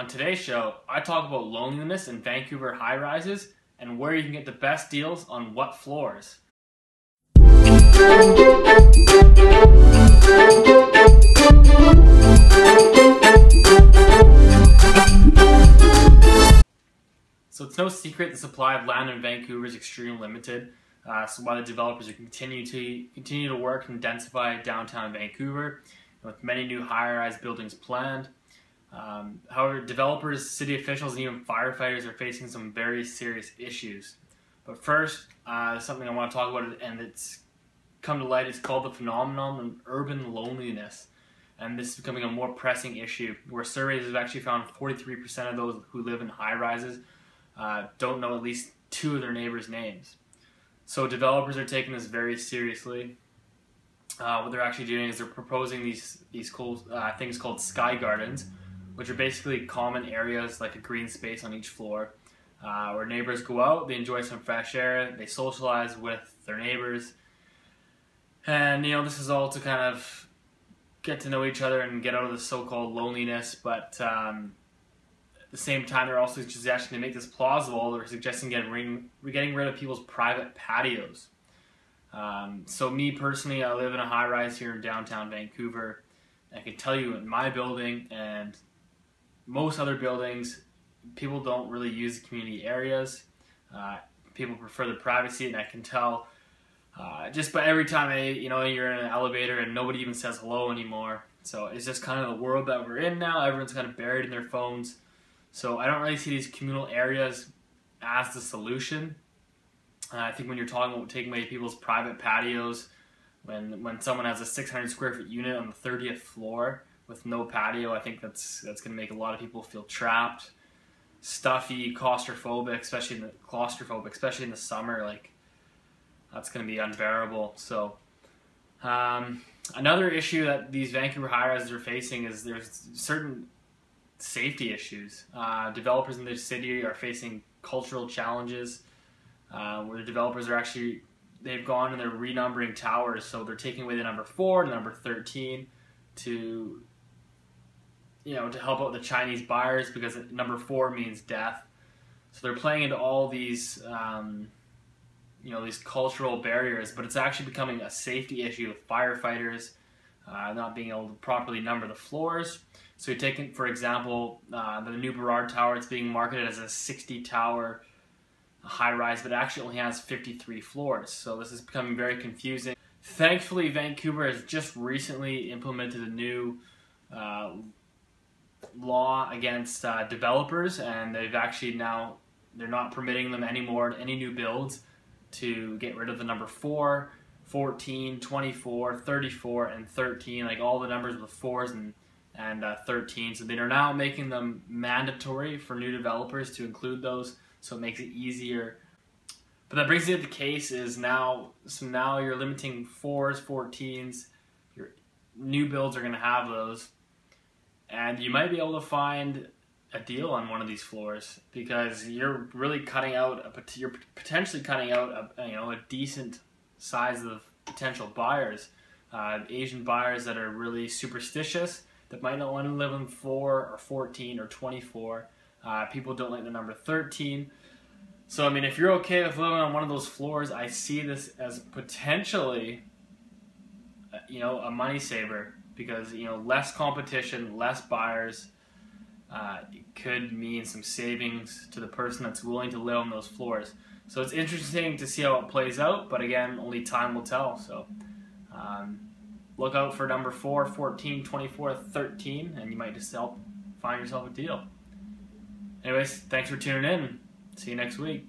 On today's show, I talk about loneliness in Vancouver high rises and where you can get the best deals on what floors. So it's no secret the supply of land in Vancouver is extremely limited. Uh, so while the developers are continue to continue to work and densify downtown Vancouver, with many new high-rise buildings planned. Um, however, developers, city officials, and even firefighters are facing some very serious issues. But first, uh, something I want to talk about, and it's come to light. It's called the phenomenon of urban loneliness, and this is becoming a more pressing issue. Where surveys have actually found 43% of those who live in high rises uh, don't know at least two of their neighbors' names. So developers are taking this very seriously. Uh, what they're actually doing is they're proposing these these cool uh, things called sky gardens, which are basically common areas like a green space on each floor, uh, where neighbors go out, they enjoy some fresh air, they socialize with their neighbors, and you know this is all to kind of get to know each other and get out of the so-called loneliness. But um, at the same time, they're also suggesting to make this plausible. They're suggesting getting getting rid of people's private patios. Um, so me personally, I live in a high rise here in downtown Vancouver. I can tell you in my building and most other buildings, people don't really use the community areas. Uh, people prefer the privacy, and I can tell uh, just by every time I, you know, you're in an elevator and nobody even says hello anymore. So it's just kind of the world that we're in now. Everyone's kind of buried in their phones. So I don't really see these communal areas as the solution. Uh, I think when you're talking about taking away people's private patios, when when someone has a 600 square foot unit on the 30th floor with no patio, I think that's that's going to make a lot of people feel trapped, stuffy, claustrophobic, especially in the claustrophobic, especially in the summer. Like that's going to be unbearable. So. Um, another issue that these Vancouver high rises are facing is there's certain safety issues. Uh, developers in the city are facing cultural challenges uh, where the developers are actually they've gone and they're renumbering towers, so they're taking away the number four, the number thirteen, to you know to help out the Chinese buyers because number four means death. So they're playing into all these um, you know these cultural barriers, but it's actually becoming a safety issue with firefighters uh, not being able to properly number the floors. So you're taking, for example, uh, the new Burrard Tower. It's being marketed as a 60 tower high rise, but actually only has 53 floors. So this is becoming very confusing. Thankfully, Vancouver has just recently implemented a new uh, law against uh, developers, and they've actually now they're not permitting them anymore any new builds to get rid of the number 4, 14, 24, 34, and 13, like all the numbers with fours and and uh, 13. So they are now making them mandatory for new developers to include those so it makes it easier. But that brings me to the case is now, so now you're limiting fours, 14s, your new builds are going to have those, and you might be able to find a deal on one of these floors because you're really cutting out a you're potentially cutting out a you know a decent size of potential buyers, uh, Asian buyers that are really superstitious that might not want to live in four or 14 or 24. Uh, people don't like the number 13. So, I mean, if you're okay with living on one of those floors, I see this as potentially, uh, you know, a money saver because, you know, less competition, less buyers uh, could mean some savings to the person that's willing to live on those floors. So it's interesting to see how it plays out, but again, only time will tell. So um, look out for number 4, 14, 24, 13, and you might just help find yourself a deal. Anyways, thanks for tuning in. See you next week.